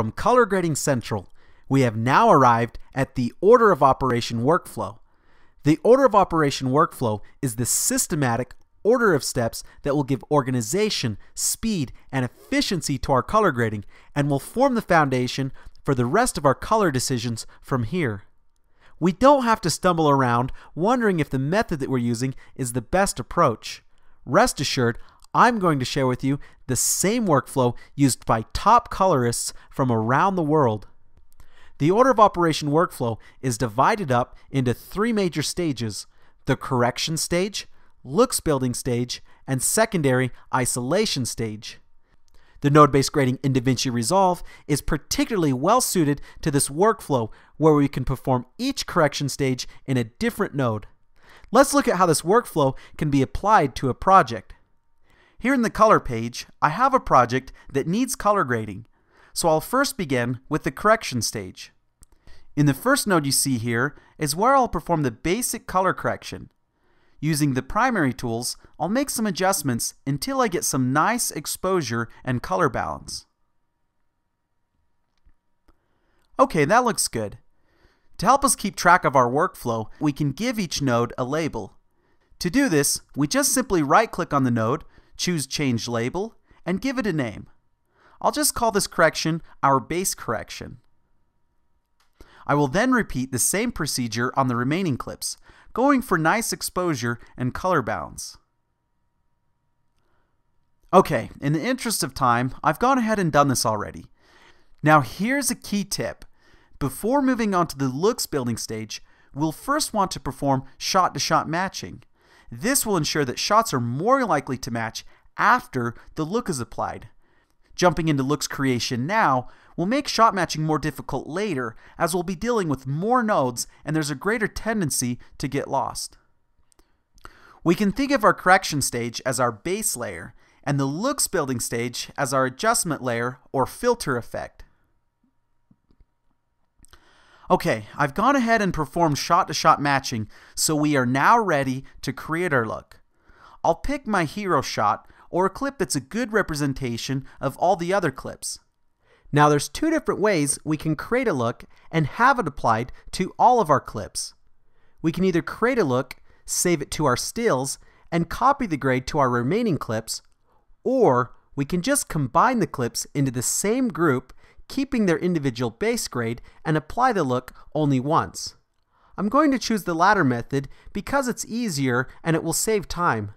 From Color Grading Central, we have now arrived at the order of operation workflow. The order of operation workflow is the systematic order of steps that will give organization, speed, and efficiency to our color grading and will form the foundation for the rest of our color decisions from here. We don't have to stumble around wondering if the method that we're using is the best approach. Rest assured, I'm going to share with you the same workflow used by top colorists from around the world. The order of operation workflow is divided up into three major stages the correction stage, looks building stage, and secondary isolation stage. The node-based grading in DaVinci Resolve is particularly well suited to this workflow where we can perform each correction stage in a different node. Let's look at how this workflow can be applied to a project. Here in the color page, I have a project that needs color grading, so I'll first begin with the correction stage. In the first node you see here is where I'll perform the basic color correction. Using the primary tools, I'll make some adjustments until I get some nice exposure and color balance. Okay, that looks good. To help us keep track of our workflow, we can give each node a label. To do this, we just simply right-click on the node, choose Change Label, and give it a name. I'll just call this correction our base correction. I will then repeat the same procedure on the remaining clips, going for nice exposure and color balance. Okay, in the interest of time, I've gone ahead and done this already. Now here's a key tip. Before moving on to the looks building stage, we'll first want to perform shot-to-shot -shot matching. This will ensure that shots are more likely to match after the look is applied. Jumping into looks creation now will make shot matching more difficult later as we'll be dealing with more nodes and there's a greater tendency to get lost. We can think of our correction stage as our base layer and the looks building stage as our adjustment layer or filter effect. Okay, I've gone ahead and performed shot-to-shot -shot matching, so we are now ready to create our look. I'll pick my hero shot or a clip that's a good representation of all the other clips. Now there's two different ways we can create a look and have it applied to all of our clips. We can either create a look, save it to our stills, and copy the grade to our remaining clips, or we can just combine the clips into the same group, keeping their individual base grade, and apply the look only once. I'm going to choose the latter method because it's easier and it will save time.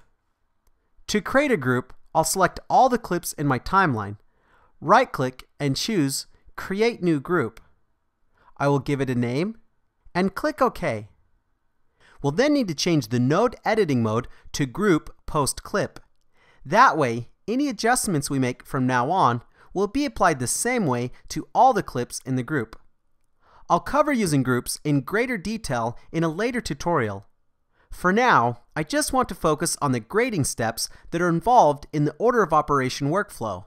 To create a group, I'll select all the clips in my timeline, right click and choose Create New Group. I will give it a name and click OK. We'll then need to change the node editing mode to Group Post Clip. That way, any adjustments we make from now on will be applied the same way to all the clips in the group. I'll cover using groups in greater detail in a later tutorial. For now, I just want to focus on the grading steps that are involved in the order of operation workflow.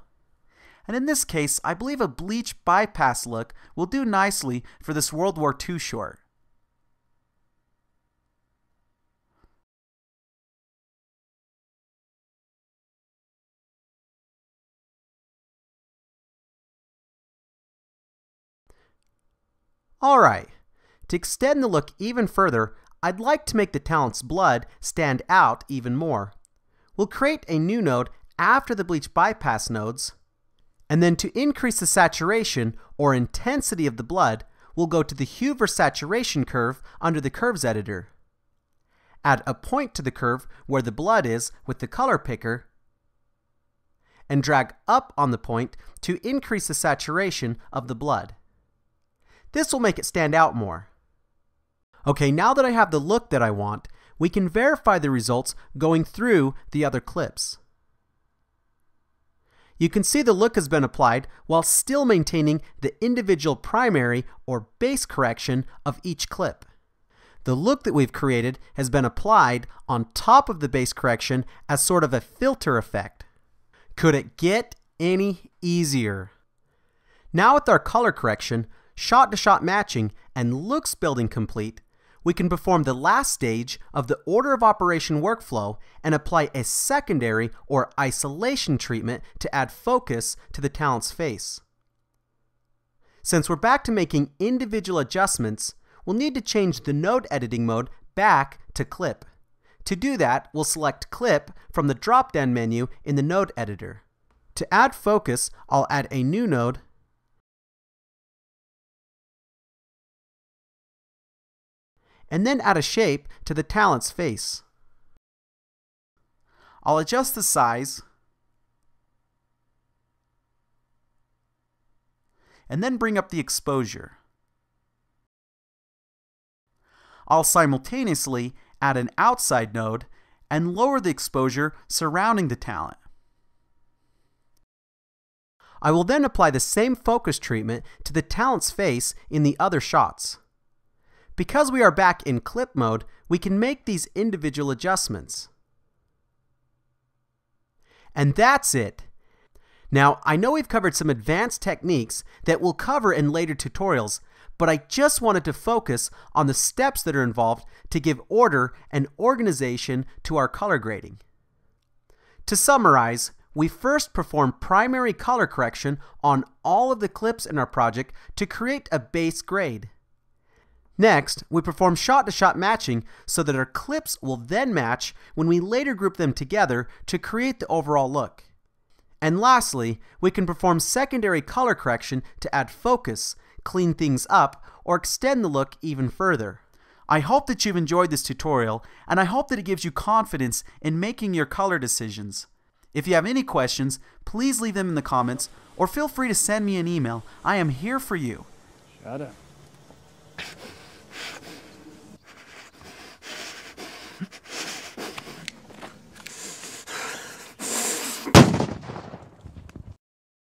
And in this case, I believe a bleach bypass look will do nicely for this World War II short. Alright, to extend the look even further, I'd like to make the talent's blood stand out even more. We'll create a new node after the bleach bypass nodes, and then to increase the saturation or intensity of the blood, we'll go to the hue versus saturation curve under the curves editor. Add a point to the curve where the blood is with the color picker, and drag up on the point to increase the saturation of the blood. This will make it stand out more. Okay, now that I have the look that I want, we can verify the results going through the other clips. You can see the look has been applied while still maintaining the individual primary or base correction of each clip. The look that we've created has been applied on top of the base correction as sort of a filter effect. Could it get any easier? Now with our color correction, shot-to-shot -shot matching, and looks building complete, we can perform the last stage of the order of operation workflow and apply a secondary or isolation treatment to add focus to the talent's face. Since we're back to making individual adjustments, we'll need to change the node editing mode back to clip. To do that, we'll select clip from the drop-down menu in the node editor. To add focus, I'll add a new node and then add a shape to the talent's face. I'll adjust the size and then bring up the exposure. I'll simultaneously add an outside node and lower the exposure surrounding the talent. I will then apply the same focus treatment to the talent's face in the other shots. Because we are back in clip mode, we can make these individual adjustments. And that's it. Now, I know we've covered some advanced techniques that we'll cover in later tutorials, but I just wanted to focus on the steps that are involved to give order and organization to our color grading. To summarize, we first perform primary color correction on all of the clips in our project to create a base grade. Next, we perform shot-to-shot -shot matching so that our clips will then match when we later group them together to create the overall look. And lastly, we can perform secondary color correction to add focus, clean things up, or extend the look even further. I hope that you've enjoyed this tutorial, and I hope that it gives you confidence in making your color decisions. If you have any questions, please leave them in the comments, or feel free to send me an email. I am here for you. Shut up.